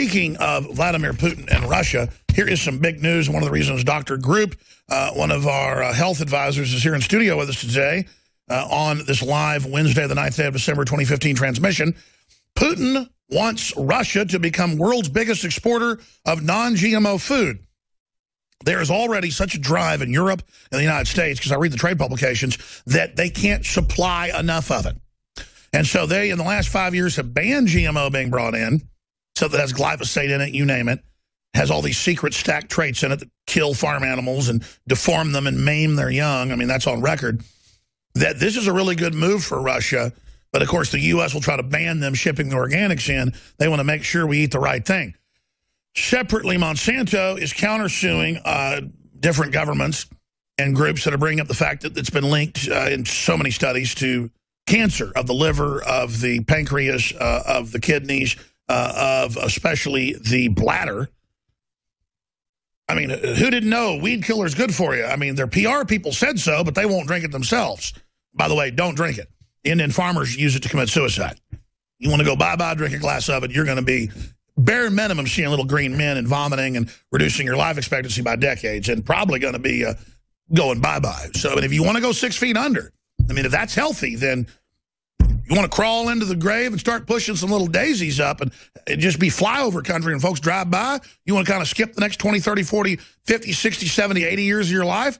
speaking of Vladimir Putin and Russia, here is some big news. One of the reasons Dr. Group, uh, one of our uh, health advisors, is here in studio with us today uh, on this live Wednesday, the 9th day of December 2015 transmission. Putin wants Russia to become world's biggest exporter of non-GMO food. There is already such a drive in Europe and the United States, because I read the trade publications, that they can't supply enough of it. And so they, in the last five years, have banned GMO being brought in. So that has glyphosate in it, you name it. Has all these secret stacked traits in it that kill farm animals and deform them and maim their young. I mean, that's on record. That this is a really good move for Russia. But, of course, the U.S. will try to ban them shipping the organics in. They want to make sure we eat the right thing. Separately, Monsanto is countersuing uh, different governments and groups that are bringing up the fact that it's been linked uh, in so many studies to cancer of the liver, of the pancreas, uh, of the kidneys, uh, of especially the bladder. I mean, who didn't know weed killer is good for you? I mean, their PR people said so, but they won't drink it themselves. By the way, don't drink it. Indian farmers use it to commit suicide. You want to go bye-bye, drink a glass of it, you're going to be bare minimum seeing little green men and vomiting and reducing your life expectancy by decades and probably going to be uh, going bye-bye. So and if you want to go six feet under, I mean, if that's healthy, then you want to crawl into the grave and start pushing some little daisies up and just be flyover country and folks drive by? You want to kind of skip the next 20, 30, 40, 50, 60, 70, 80 years of your life?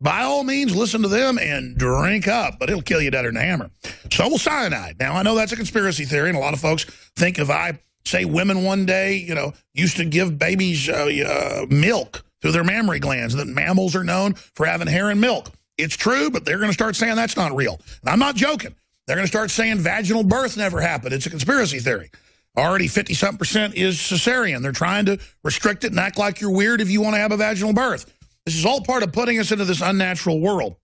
By all means, listen to them and drink up, but it'll kill you deader than a hammer. So will cyanide. Now, I know that's a conspiracy theory, and a lot of folks think if I say women one day, you know, used to give babies uh, uh, milk through their mammary glands, that mammals are known for having hair and milk. It's true, but they're going to start saying that's not real. And I'm not joking. They're going to start saying vaginal birth never happened. It's a conspiracy theory. Already 50-something percent is cesarean. They're trying to restrict it and act like you're weird if you want to have a vaginal birth. This is all part of putting us into this unnatural world.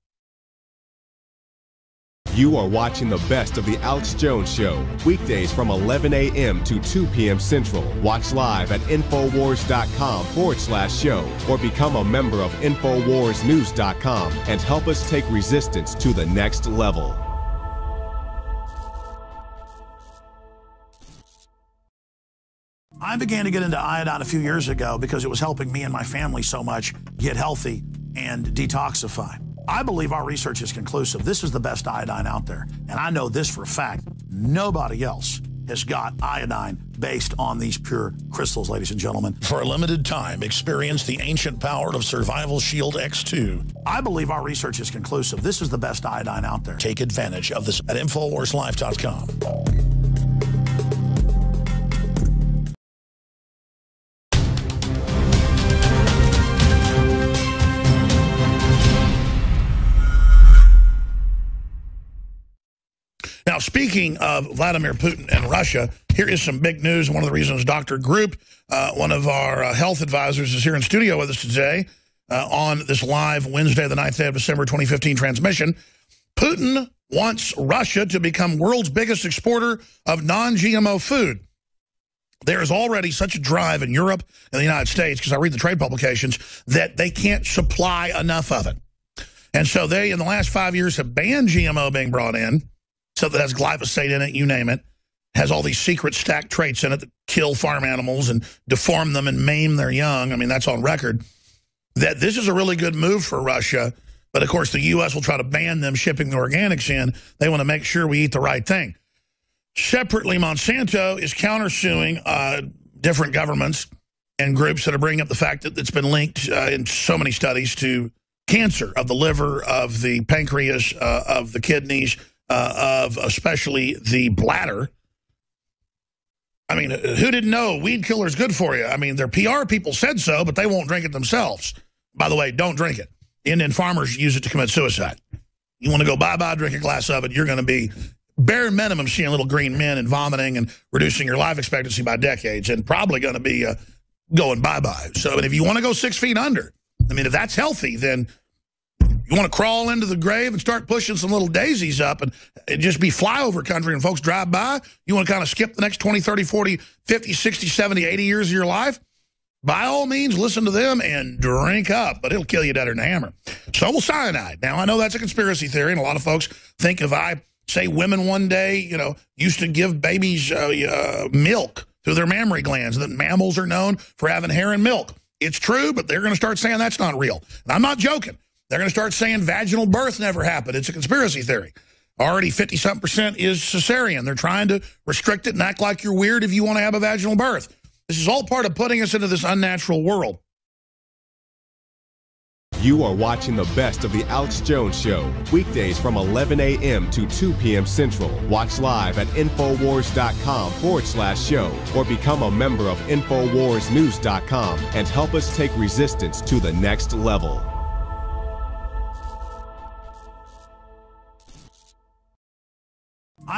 You are watching the best of the Alex Jones Show, weekdays from 11 a.m. to 2 p.m. Central. Watch live at Infowars.com forward slash show or become a member of InfoWarsNews.com and help us take resistance to the next level. I began to get into iodine a few years ago because it was helping me and my family so much get healthy and detoxify. I believe our research is conclusive. This is the best iodine out there. And I know this for a fact. Nobody else has got iodine based on these pure crystals, ladies and gentlemen. For a limited time, experience the ancient power of Survival Shield X2. I believe our research is conclusive. This is the best iodine out there. Take advantage of this at InfoWarsLife.com. speaking of Vladimir Putin and Russia, here is some big news. One of the reasons Dr. Group, uh, one of our uh, health advisors, is here in studio with us today uh, on this live Wednesday, the 9th day of December 2015 transmission. Putin wants Russia to become world's biggest exporter of non-GMO food. There is already such a drive in Europe and the United States, because I read the trade publications, that they can't supply enough of it. And so they, in the last five years, have banned GMO being brought in stuff that has glyphosate in it, you name it, has all these secret stacked traits in it that kill farm animals and deform them and maim their young. I mean, that's on record. That this is a really good move for Russia. But, of course, the U.S. will try to ban them shipping the organics in. They want to make sure we eat the right thing. Separately, Monsanto is countersuing uh, different governments and groups that are bringing up the fact that it's been linked uh, in so many studies to cancer of the liver, of the pancreas, uh, of the kidneys, uh, of especially the bladder. I mean, who didn't know weed killer is good for you? I mean, their PR people said so, but they won't drink it themselves. By the way, don't drink it. Indian farmers use it to commit suicide. You want to go bye-bye, drink a glass of it, you're going to be bare minimum seeing little green men and vomiting and reducing your life expectancy by decades and probably going to be uh, going bye-bye. So and if you want to go six feet under, I mean, if that's healthy, then you want to crawl into the grave and start pushing some little daisies up and, just be flyover country and folks drive by? You want to kind of skip the next 20, 30, 40, 50, 60, 70, 80 years of your life? By all means, listen to them and drink up, but it'll kill you deader than a hammer. So will cyanide. Now, I know that's a conspiracy theory, and a lot of folks think if I say women one day, you know, used to give babies uh, uh, milk through their mammary glands, that mammals are known for having hair and milk. It's true, but they're going to start saying that's not real. And I'm not joking. They're going to start saying vaginal birth never happened. It's a conspiracy theory. Already 50-something percent is cesarean. They're trying to restrict it and act like you're weird if you want to have a vaginal birth. This is all part of putting us into this unnatural world. You are watching the best of the Alex Jones Show, weekdays from 11 a.m. to 2 p.m. Central. Watch live at Infowars.com forward slash show or become a member of InfoWarsNews.com and help us take resistance to the next level.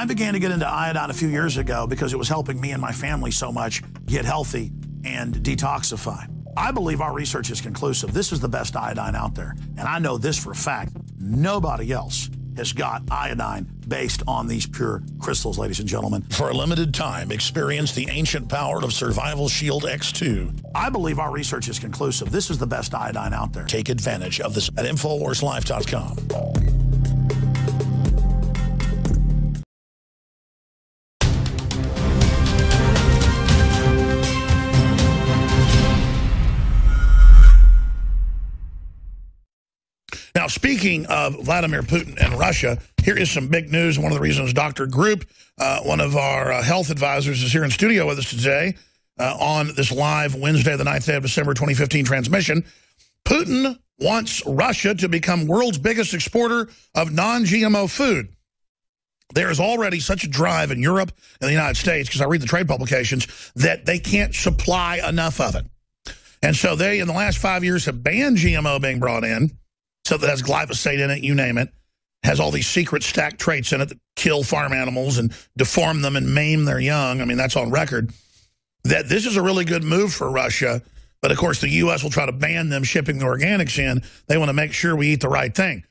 I began to get into iodine a few years ago because it was helping me and my family so much get healthy and detoxify. I believe our research is conclusive. This is the best iodine out there. And I know this for a fact. Nobody else has got iodine based on these pure crystals, ladies and gentlemen. For a limited time, experience the ancient power of Survival Shield X2. I believe our research is conclusive. This is the best iodine out there. Take advantage of this at InfoWarsLife.com. speaking of Vladimir Putin and Russia, here is some big news. One of the reasons Dr. Group, uh, one of our uh, health advisors, is here in studio with us today uh, on this live Wednesday, the 9th day of December 2015 transmission. Putin wants Russia to become world's biggest exporter of non-GMO food. There is already such a drive in Europe and the United States, because I read the trade publications, that they can't supply enough of it. And so they, in the last five years, have banned GMO being brought in so that has glyphosate in it, you name it, has all these secret stacked traits in it that kill farm animals and deform them and maim their young. I mean, that's on record. That this is a really good move for Russia, but of course the U.S. will try to ban them shipping the organics in. They want to make sure we eat the right thing.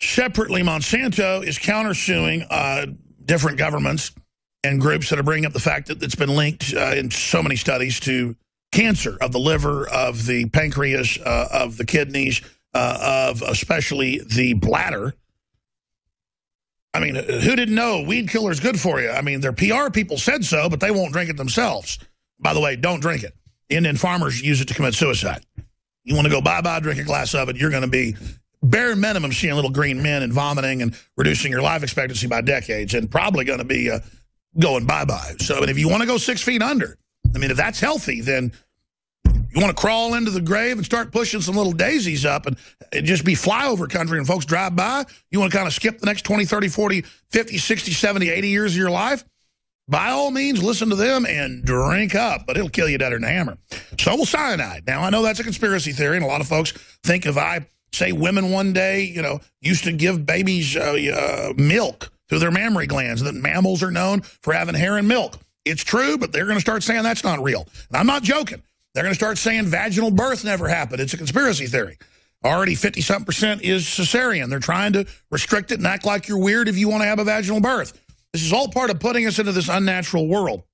Separately, Monsanto is countersuing uh, different governments and groups that are bringing up the fact that it's been linked uh, in so many studies to cancer of the liver, of the pancreas, uh, of the kidneys, uh, of especially the bladder. I mean, who didn't know weed killer is good for you? I mean, their PR people said so, but they won't drink it themselves. By the way, don't drink it. Indian farmers use it to commit suicide. You want to go bye-bye, drink a glass of it, you're going to be bare minimum seeing little green men and vomiting and reducing your life expectancy by decades and probably going to be uh, going bye-bye. So if you want to go six feet under, I mean, if that's healthy, then you want to crawl into the grave and start pushing some little daisies up and, and just be flyover country and folks drive by? You want to kind of skip the next 20, 30, 40, 50, 60, 70, 80 years of your life? By all means, listen to them and drink up, but it'll kill you deader than a hammer. So will cyanide. Now, I know that's a conspiracy theory, and a lot of folks think if I say women one day, you know, used to give babies uh, uh, milk through their mammary glands, that mammals are known for having hair and milk. It's true, but they're going to start saying that's not real. And I'm not joking. They're going to start saying vaginal birth never happened. It's a conspiracy theory. Already 50-something percent is cesarean. They're trying to restrict it and act like you're weird if you want to have a vaginal birth. This is all part of putting us into this unnatural world.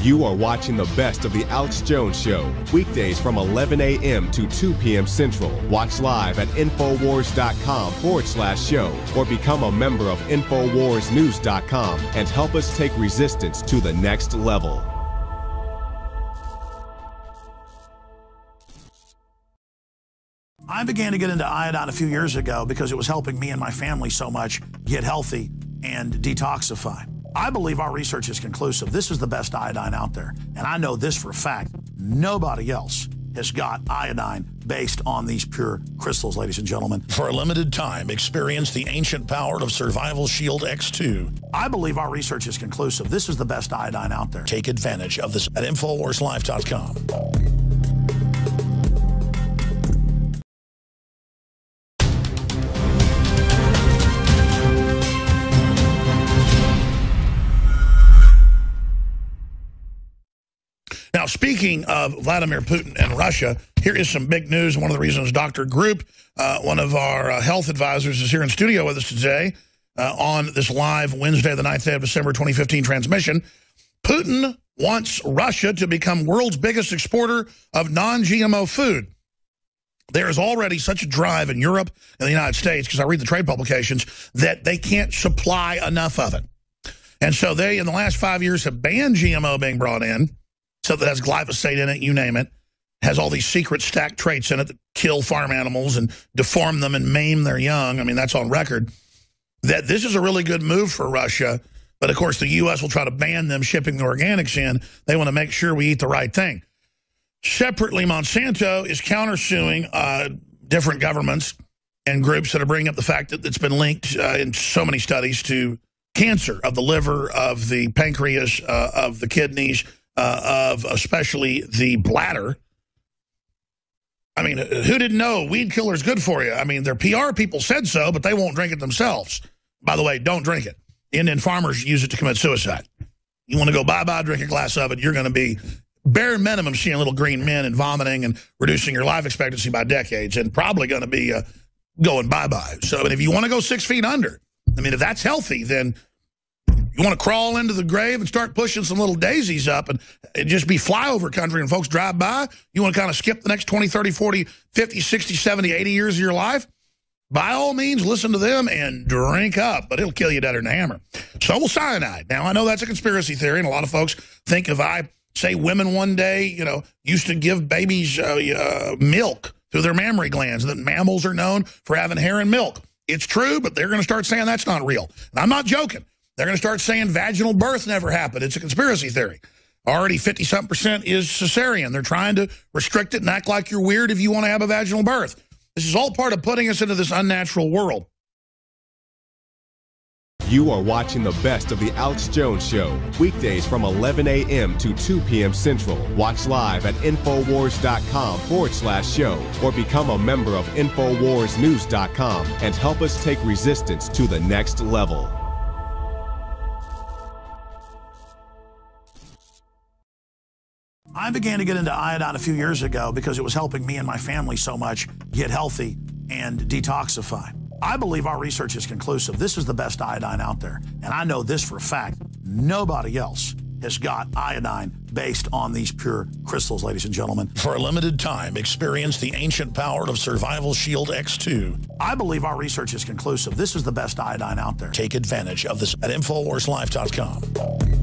You are watching the best of the Alex Jones Show, weekdays from 11 a.m. to 2 p.m. Central. Watch live at Infowars.com forward slash show or become a member of InfoWarsNews.com and help us take resistance to the next level. I began to get into iodine a few years ago because it was helping me and my family so much get healthy and detoxify. I believe our research is conclusive. This is the best iodine out there. And I know this for a fact. Nobody else has got iodine based on these pure crystals, ladies and gentlemen. For a limited time, experience the ancient power of Survival Shield X2. I believe our research is conclusive. This is the best iodine out there. Take advantage of this at InfoWarsLife.com. speaking of Vladimir Putin and Russia, here is some big news. One of the reasons Dr. Group, uh, one of our uh, health advisors, is here in studio with us today uh, on this live Wednesday, the 9th day of December 2015 transmission. Putin wants Russia to become world's biggest exporter of non-GMO food. There is already such a drive in Europe and the United States, because I read the trade publications, that they can't supply enough of it. And so they, in the last five years, have banned GMO being brought in. So that has glyphosate in it, you name it. Has all these secret stacked traits in it that kill farm animals and deform them and maim their young. I mean, that's on record. That this is a really good move for Russia. But, of course, the U.S. will try to ban them shipping the organics in. They want to make sure we eat the right thing. Separately, Monsanto is countersuing uh, different governments and groups that are bringing up the fact that it's been linked uh, in so many studies to cancer of the liver, of the pancreas, uh, of the kidneys, uh, of especially the bladder. I mean, who didn't know weed killer is good for you? I mean, their PR people said so, but they won't drink it themselves. By the way, don't drink it. Indian farmers use it to commit suicide. You want to go bye-bye, drink a glass of it, you're going to be bare minimum seeing little green men and vomiting and reducing your life expectancy by decades and probably going to be uh, going bye-bye. So and if you want to go six feet under, I mean, if that's healthy, then you want to crawl into the grave and start pushing some little daisies up and just be flyover country and folks drive by? You want to kind of skip the next 20, 30, 40, 50, 60, 70, 80 years of your life? By all means, listen to them and drink up, but it'll kill you deader than a hammer. So will cyanide. Now, I know that's a conspiracy theory, and a lot of folks think if I say women one day, you know, used to give babies uh, uh, milk through their mammary glands, that mammals are known for having hair and milk. It's true, but they're going to start saying that's not real. And I'm not joking. They're going to start saying vaginal birth never happened. It's a conspiracy theory. Already 50-something percent is cesarean. They're trying to restrict it and act like you're weird if you want to have a vaginal birth. This is all part of putting us into this unnatural world. You are watching the best of the Alex Jones Show, weekdays from 11 a.m. to 2 p.m. Central. Watch live at Infowars.com forward slash show or become a member of InfoWarsNews.com and help us take resistance to the next level. I began to get into iodine a few years ago because it was helping me and my family so much get healthy and detoxify. I believe our research is conclusive. This is the best iodine out there. And I know this for a fact. Nobody else has got iodine based on these pure crystals, ladies and gentlemen. For a limited time, experience the ancient power of Survival Shield X2. I believe our research is conclusive. This is the best iodine out there. Take advantage of this at InfoWarsLife.com.